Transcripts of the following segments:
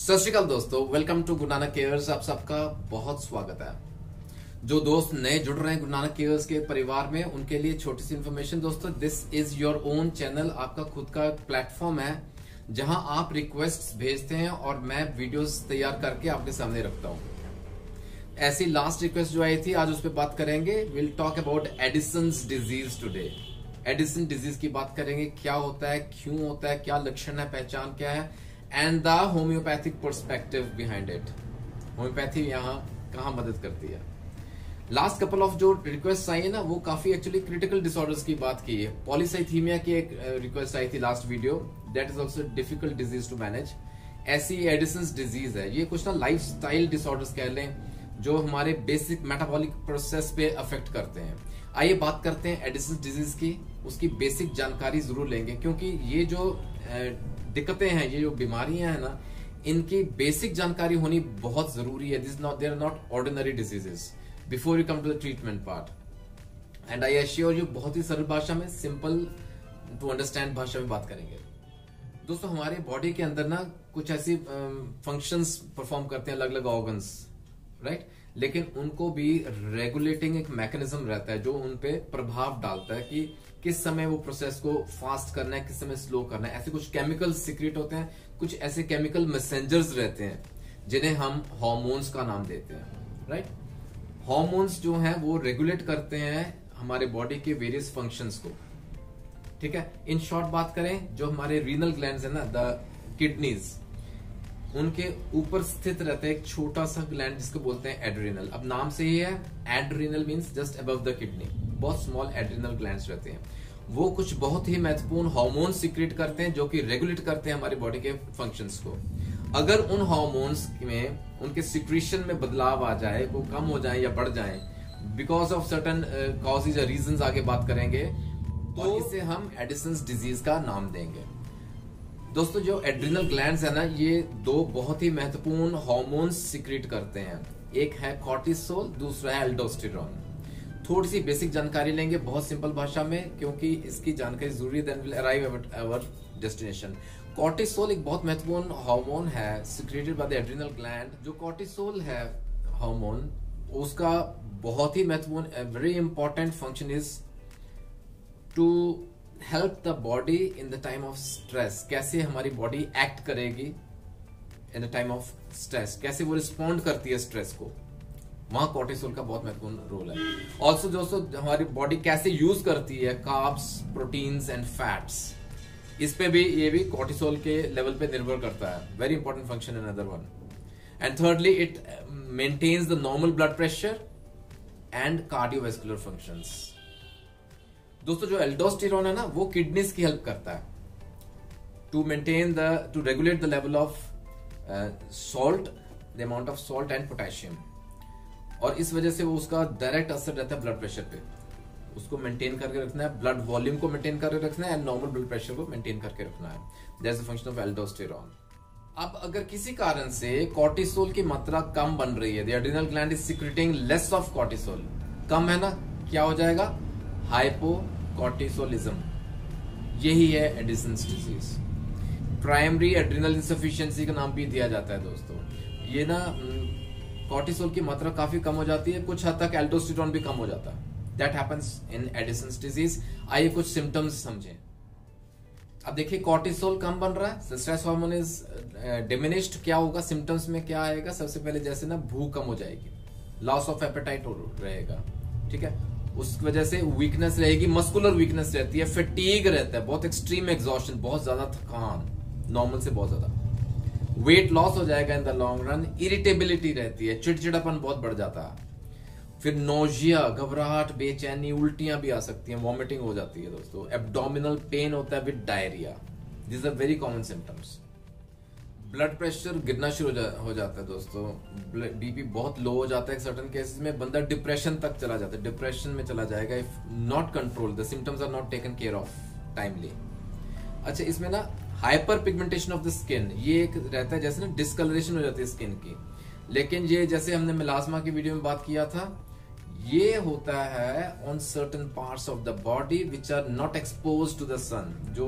सत श्रीकाल दोस्तों welcome to Guru Nanak cares आप सबका बहुत स्वागत है। जो दोस्त नए जुड़ रहे हैं गुरु नानक केयर्स के परिवार में, उनके लिए छोटी सी इन्फॉर्मेशन दोस्तों this is your own channel आपका खुद का प्लेटफॉर्म है, जहाँ आप रिक्वेस्ट भेजते हैं और मैं वीडियोस तैयार करके आपके सामने रखता हूँ। ऐसी लास्ट रिक्वेस्ट जो आई थी, आज उस पर बात करेंगे। Will talk about Addison disease today Addison disease की बात करेंगे, क्या होता है, क्यों होता है, क्या लक्षण है, पहचान क्या है। And the homeopathic perspective behind it homeopathy यहाँ कहा मदद करती है? लास्ट कपल ऑफ़ जो रिक्वेस्ट आई है ना, वो काफ़ी एक्चुअली क्रिटिकल डिसऑर्डर्स की बात की है। पॉलिसाइथीमिया की एक रिक्वेस्ट आई थी last video that is also difficult disease to manage ऐसी एडिसन डिज़ीज़ है। ये कुछ ना लाइफ स्टाइल डिसऑर्डर्स कह लें, जो हमारे बेसिक मेटाबॉलिक प्रोसेस पे अफेक्ट करते हैं। आइए बात करते हैं एडिसन डिज़ीज़ की, उसकी बेसिक जानकारी ज़रूर लेंगे, क्योंकि ये जो दिक्कतें हैं, ये जो बीमारियाँ हैं ना, इनकी बेसिक जानकारी होनी बहुत ज़रूरी है। This not there not ordinary diseases before you come to the treatment part and I assure you बहुत ही सरल भाषा में सिंपल टू अंडरस्टैंड भाषा में बात करेंगे। दोस्तों, हमारे बॉडी के अंदर ना कुछ ऐसी फ़ंक्शंस परफॉर्म करते हैं अलग अलग ऑर्गन्स राइट लेकिन उनको भी रेगुलेटिंग एक मैकेनिज्म रहता है जो उन पे प्रभाव डालता है कि किस समय वो प्रोसेस को फास्ट करना है, किस समय स्लो करना है। ऐसे कुछ केमिकल सीक्रेट होते हैं, कुछ ऐसे केमिकल मैसेंजर्स रहते हैं, जिन्हें हम हॉर्मोन्स का नाम देते हैं राइट हॉर्मोन्स जो हैं, वो रेगुलेट करते हैं हमारे बॉडी के वेरियस फ़ंक्शंस को। ठीक है? इन शॉर्ट बात करें, जो हमारे रीनल ग्लैंड है ना द किडनीज उनके ऊपर स्थित रहता है एक छोटा सा ग्लैंड जिसको बोलते हैं एड्रीनल अब नाम से ही है adrenal means just above the kidney बहुत स्मॉल एड्रीनल ग्लैंड रहते हैं। वो कुछ बहुत ही महत्वपूर्ण हार्मोन सिक्रेट करते हैं जो कि रेगुलेट करते हैं हमारी बॉडी के फ़ंक्शंस को। अगर उन हार्मोन्स में उनके सिक्रेशन में बदलाव आ जाए वो कम हो जाए या बढ़ जाए बिकॉज़ ऑफ़ सर्टन कॉजेज या रीजन आगे बात करेंगे तो इसे हम एडिसन डिज़ीज़ का नाम देंगे। दोस्तों, जो एड्रिनल ग्लैंड है ना, ये दो बहुत ही महत्वपूर्ण हॉर्मोन्स सिक्रेट करते हैं। एक है कॉर्टिसोल दूसरा है एल्डोस्टेरॉन थोड़ी सी बेसिक जानकारी लेंगे बहुत सिंपल भाषा में, क्योंकि इसकी जानकारी ज़रूरी then will arrive our destination cortisol एक बहुत महत्वपूर्ण हार्मोन है secreted by the adrenal gland जो कॉर्टिसोल है हार्मोन उसका बहुत ही महत्वपूर्ण very important function is to help the body in the time of stress कैसे हमारी बॉडी एक्ट करेगी in the time of stress कैसे वो रिस्पॉन्ड करती है स्ट्रेस को? वहाँ कॉर्टिसोल का बहुत महत्वपूर्ण रोल है। ऑल्सो दोस्तों हमारी बॉडी कैसे यूज़ करती है कार्ब्स प्रोटीन्स एंड फैट्स इस पे भी, ये भी कॉर्टिसोल के लेवल पे निर्भर करता है। Very important function in other one and thirdly it maintains the normal blood pressure and cardiovascular functions दोस्तों, जो एल्डोस्टेरोन है ना, वो किडनीज की हेल्प करता है। To maintain the to regulate the level of salt the amount of salt and potassium और इस वजह से वो उसका डायरेक्ट असर रहता है ब्लड प्रेशर पे। उसको मेंटेन करके रखना है ब्लड वॉल्यूम को मेंटेन करके रखना है एंड नॉर्मल ब्लड प्रेशर को मेंटेन करके रखना है। That's the function of aldosterone अब अगर किसी कारण से कॉर्टिसोल की मात्रा कम बन रही है the adrenal gland is secreting less of cortisol कम है ना, क्या हो जाएगा? हाइपोकॉर्टिसोलिज्म यही है Addison disease primary adrenal insufficiency का नाम भी दिया जाता है दोस्तों। ये ना कॉर्टिसोल हम्म, की मात्रा काफ़ी कम हो जाती है कुछ हद तक एल्डोस्टेरोन भी कम हो जाता है। That happens in Addison disease आइए कुछ सिम्टम्स समझें। अब देखिए कॉर्टिसोल कम बन रहा है स्ट्रेस हार्मोन इज़ डिमिनिश्ड क्या होगा सिम्टम्स में क्या आएगा? सबसे पहले जैसे ना भूख कम हो जाएगी। लॉस ऑफ़ एपेटाइट रहेगा। ठीक है? उस वजह से वीकनेस रहेगी मस्कुलर वीकनेस रहती है फिटीग रहता है, बहुत एक्सट्रीम एग्जॉशन बहुत ज़्यादा थकान नॉर्मल से बहुत ज़्यादा। वेट लॉस हो जाएगा in the long run irritability रहती है, चिड़चिड़ापन बहुत बढ़ जाता है। फिर नोजिया घबराहट, बेचैनी, उल्टियाँ भी आ सकती हैं वॉमिटिंग हो जाती है दोस्तों। एब्डोमिनल पेन होता है with diarrhoea this are very common symptoms blood pressure गिरना शुरू हो जाता है दोस्तों। बीपी बहुत लो हो जाता है सर्टन केसेस में। बंदा डिप्रेशन तक चला जाता है। डिप्रेशन में चला जाएगा if not control the symptoms are not taken care of timely अच्छा इसमें ना hyper pigmentation of the skin ये एक रहता है जैसे ना डिसकलरेशन हो जाती है स्किन की। लेकिन ये जैसे हमने मिलाजमा की वीडियो में बात किया था, ये होता है on certain parts of the body which are not expose to the sun जो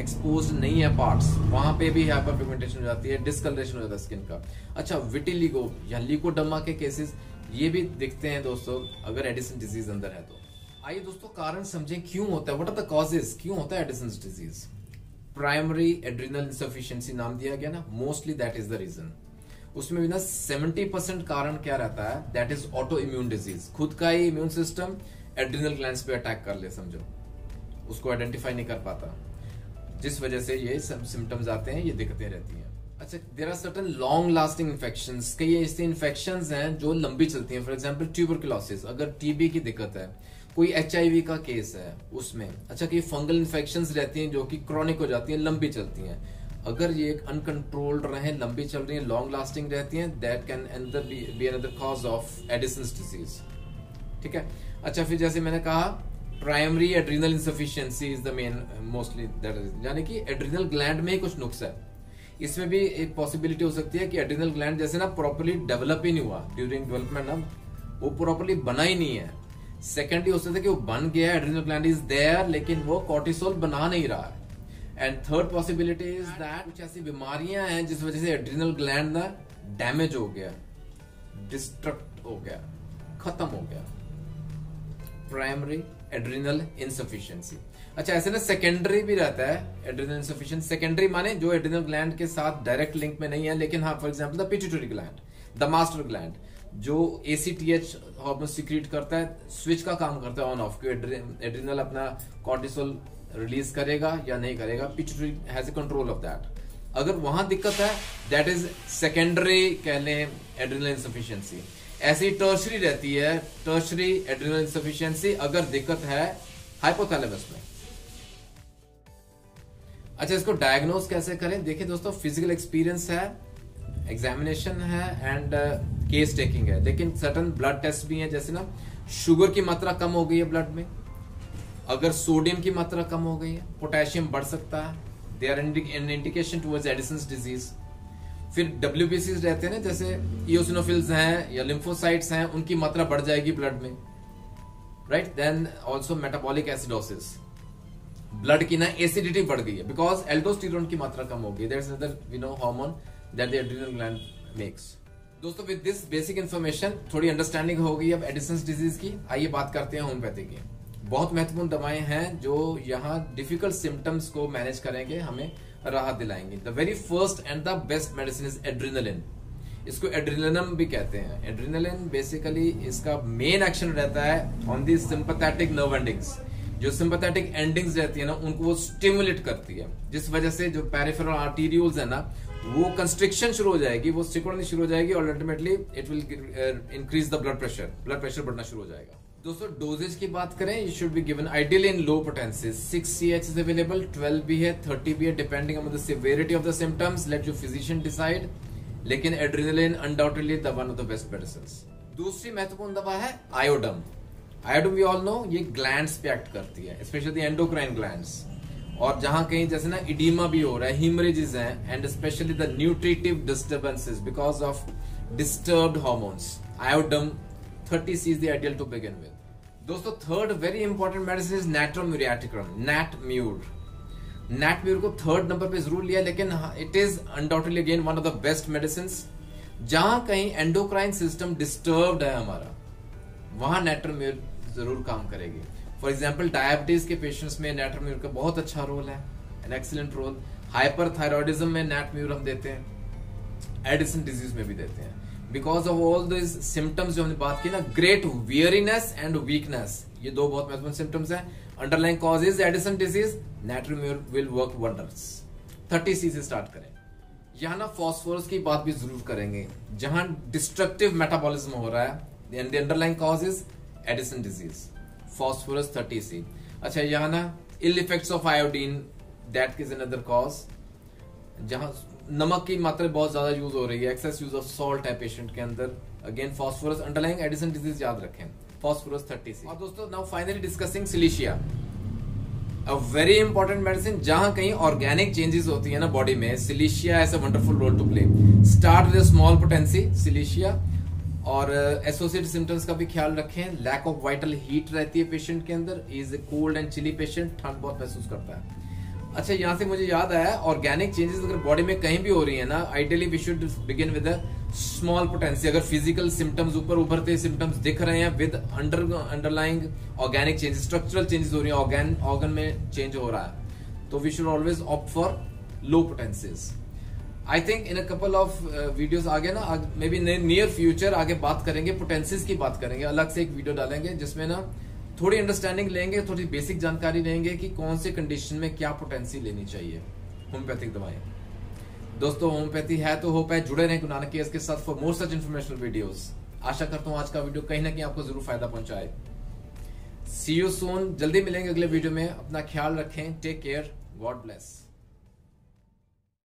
एक्सपोज नहीं है पार्ट्स वहाँ पे भी हाइपर पिगमेंटेशन हो जाती है डिस्कलरेशन हो जाता है स्किन का। अच्छा विटिलिगो या लिकोडमा के केसेस ये भी दिखते हैं दोस्तों, अगर एडिसन डिज़ीज़ अंदर है तो। आइए दोस्तों, कारण समझें क्यों होता है व्हाट आर द कॉजेज क्यों होता है Addison disease primary adrenal insufficiency नाम दिया गया ना mostly that is the reason उसमें भी ना सेवेंटी परसेंट कारण क्या रहता है that is auto immune disease खुद का ही इम्यून सिस्टम एड्रिनल ग्लैंड पे अटैक कर ले, समझो। उसको आइडेंटिफाई नहीं कर पाता। जिस वजह से ये सब सिम्टम्स आते हैं, ये दिक्कतें रहती हैं। अच्छा there are certain long lasting infection कई ऐसे इन्फेक्शन हैं जो लंबी चलती हैं। फॉर एग्ज़ाम्पल ट्यूबरकुलोसिस अगर टीबी की दिक्कत है, कोई एच का केस है उसमें अच्छा कई फंगल इन्फेक्शन रहती हैं जो कि क्रॉनिक हो जाती हैं, लंबी चलती हैं। अगर ये अनकंट्रोल्ड रहे, लंबी चल रही है लॉन्ग लास्टिंग रहती हैं दैट कैन अंदर be another cause of Addison disease ठीक है? अच्छा फिर जैसे मैंने कहा primary adrenal insufficiency is the main mostly that is यानी कि एड्रीनल ग्लैंड में ही कुछ नुक्स है। इसमें भी एक पॉसिबिलिटी हो सकती है कि एड्रीनल ग्लैंड जैसे ना प्रॉपरली डेवलप ही नहीं हुआ। ड्यूरिंग डेवलपमेंट ना वो प्रॉपरली बना ही नहीं है। सेकेंडली हो सकता है कि वो बन गया है एड्रीनल ग्लैंड इज़ देयर लेकिन वो कॉर्टिसोल बना नहीं रहा है। And third possibility is that कुछ ऐसी बीमारियाँ हैं जिस वजह से एड्रीनल ग्लैंड ना डैमेज हो गया डिस्ट्रक्ट हो गया खत्म हो गया। प्राइमरी एड्रिनल इनसफिशियंसी अच्छा ऐसे ना सेकेंडरी भी रहता है एड्रिनल इनसफिशियंट सेकेंडरी माने जो एड्रिनल ग्लैंड के साथ डायरेक्ट लिंक में नहीं है, लेकिन हाँ for example the pituitary gland the master gland जो एसीटीएच हार्मोन सिक्रीट करता है स्विच का काम करता है ऑन ऑफ़ एड्रिनल अपना कॉर्टिसोल रिलीज़ करेगा या नहीं करेगा pituitary has a control of that अगर वहाँ दिक्कत है दैट इज़ सेकेंडरी कह लें एड्रिनल इनसफिशियंसी ऐसी टर्शरी रहती है, टर्शरी एड्रिनल इंसफिशियंसी अगर दिक्कत है हाइपोथैलेमस में। अच्छा इसको डायग्नोज कैसे करें? देखिए दोस्तों फ़िज़िकल एक्सपीरियंस है एग्जामिनेशन है एंड केस टेकिंग है। लेकिन सर्टन ब्लड टेस्ट भी है, जैसे ना शुगर की मात्रा कम हो गई है ब्लड में। अगर सोडियम की मात्रा कम हो गई है पोटेशियम बढ़ सकता है। They are indication towards Addison disease फिर डब्ल्यू रहते हैं ना, जैसे ईओसिनोफिल्स हैं या लिम्फोसाइट्स हैं, उनकी मात्रा बढ़ जाएगी ब्लड में right then also metabolic acidosis blood की ना एसिडिटी बढ़ गई है बिकॉज़ एल्डोस्टीरोन की मात्रा कम हो गई other we know hormone that the adrenal gland makes दोस्तों विद दिस बेसिक इन्फॉर्मेशन थोड़ी अंडरस्टैंडिंग हो गई अब एडिसन डिज़ीज़ की. आइए बात करते हैं होम्योपैथी की. बहुत महत्वपूर्ण दवाएँ हैं जो यहाँ डिफ़िकल्ट सिम्टम्स को मैनेज करेंगे, हमें राहत दिलाएँगे। The very first and the best medicine is adrenaline इसको एड्रीनलम भी कहते हैं। एड्रीनलिन बेसिकली इसका मेन एक्शन रहता है on the sympathetic nerve endings जो सिंपथेटिक एंडिंग्स रहती है ना, उनको वो स्टिमुलेट करती है। जिस वजह से जो पेरिफेरल आर्टीरियोल्स है ना, वो कंस्ट्रिक्शन शुरू हो जाएगी, वो सिकुड़नी शुरू हो जाएगी और ultimately it will increase the blood pressure blood pressure बढ़ना शुरू हो जाएगा। दोस्तों डोजेज की बात करें you should be given ideally in low potencies six C H is available twelve भी है थर्टी भी है depending on the severity of the symptoms let you physician decide लेकिन adrenaline undoubtedly the one of the best medicine दूसरी महत्वपूर्ण दवा है iodum iodum we all know ये ग्लैंड्स पे एक्ट करती है स्पेशली एंडोक्राइन ग्लैंड्स और जहाँ कहीं जैसे ना इडीमा भी हो रहा है हिमरेजेस हैं and specially the nutritive disturbances because of disturbed hormones iodum 30 C is the ideal to begin with दोस्तों third very important medicine is natrum muriaticum nat mur nat mur को थर्ड नंबर पे ज़रूर लिया, लेकिन it is undoubtedly again one of the best medicine जहाँ कहीं endocrine system disturbed है हमारा, वहाँ नेट्रोम्यूर ज़रूर काम करेगी. फॉर एग्ज़ाम्पल डायबिटीज़ के पेशेंट्स में नेट्रोम्यूर का बहुत अच्छा रोल है an excellent role hyper thyroidism में नेटम्यूर हम देते हैं एडिसन डिज़ीज़ में भी देते हैं. Because of all this symptoms जो हमने बात की ना ग्रेट वियरीनेस एंड वीकनेस ये दो बहुत महत्वपूर्ण सिम्टम्स हैं। Underline cause is Addison disease nat mur will work wonders thirty C से स्टार्ट करें। यहाँ ना फॉस्फोरस की बात भी ज़रूर करेंगे। जहाँ डिस्ट्रक्टिव मेटाबॉलिज्म हो रहा है and the underline cause is Addison disease phosphorus thirty C अच्छा यहाँ ना ill effects of iodine that is another cause जहाँ नमक की मात्रा बहुत ज़्यादा यूज़ हो रही है एक्सेस यूज़ ऑफ़ सॉल्ट है पेशेंट के अंदर. Again phosphorus underlying Addison disease याद रखें. फॉस्फोरस थर्टी सी और दोस्तों now finally discussing silicea a very important medicine जहाँ कहीं ऑर्गेनिक चेंजेस होती है ना बॉडी में silicea as a wonderful role to play start with small potency silicea और एसोसिएट uh, सिम्टम्स का भी ख्याल रखें. लैक ऑफ़ वाइटल हीट रहती है पेशेंट के अंदर. Is a cold and chilly patient ठंड बहुत महसूस करता है. अच्छा यहाँ से मुझे याद आया ऑर्गेनिक चेंजेस अगर बॉडी में कहीं भी हो रही है ना ideally we should begin with small potency अगर फ़िज़िकल सिम्टम्स ऊपर उभरते सिम्टम्स दिख रहे हैं with under underlying organic changes structural changes हो रही है ऑर्गेन ऑर्गन में चेंज हो रहा है तो we should always opt for low potencies I think in couple of videos आगे ना मे बी नियर फ्यूचर आगे बात करेंगे पोटेंसीज की बात करेंगे, अलग से एक वीडियो डालेंगे, जिसमें ना थोड़ी अंडरस्टैंडिंग लेंगे, थोड़ी बेसिक जानकारी लेंगे कि कौन से कंडीशन में क्या पोटेंसी लेनी चाहिए। होम्योपैथिक दवाएँ। दोस्तों, होम्योपैथी है तो होप है, जुड़े रहे नानक केस के साथ for more such informational videos आशा करता हूँ आज का वीडियो कहीं ना कहीं आपको ज़रूर फ़ायदा पहुँचाए। सी यू सोन जल्दी मिलेंगे अगले वीडियो में। अपना ख्याल रखें। Take care God bless